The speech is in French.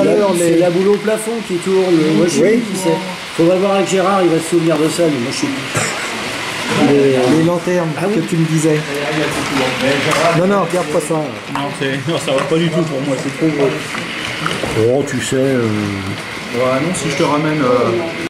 à la boule au plafond qui tourne. Euh, moi, je sais Oui. plus qui c'est. Voir avec Gérard, il va se souvenir de ça, mais moi je sais plus. Les- lanternes ah que tu me disais. Non, non, regarde pas ça. Non, non, ça va pas du tout pour moi, c'est trop gros. Oh, tu sais. euh, Ouais, non, si je te ramène. Euh,